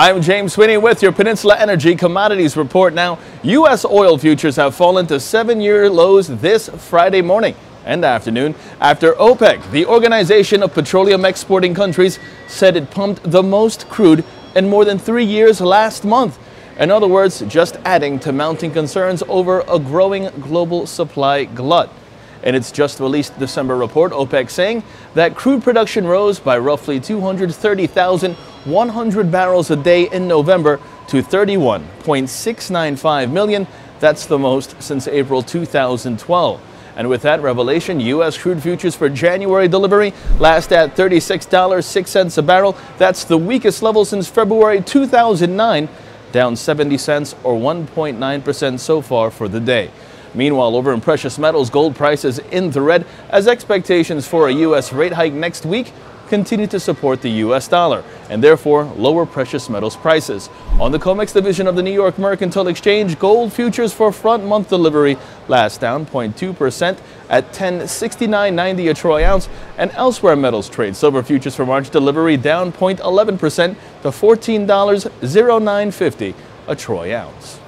I'm James Sweeney with your Peninsula Energy Commodities Report. Now, U.S. oil futures have fallen to seven-year lows this Friday morning and afternoon after OPEC, the Organization of Petroleum Exporting Countries, said it pumped the most crude in more than three years last month. In other words, just adding to mounting concerns over a growing global supply glut. In its just released December report, OPEC saying that crude production rose by roughly 230,100 barrels a day in November to 31.695 million. That's the most since April 2012. And with that revelation, U.S. crude futures for January delivery last at $36.06 a barrel. That's the weakest level since February 2009, down 70 cents or 1.9% so far for the day. Meanwhile, over in precious metals, gold prices in the red as expectations for a U.S. rate hike next week continue to support the U.S. dollar and therefore lower precious metals prices. On the COMEX division of the New York Mercantile Exchange, gold futures for front month delivery last down 0.2% at 1069.90 a troy ounce and elsewhere metals trade. Silver futures for March delivery down 0.11% to $14.0950 a troy ounce.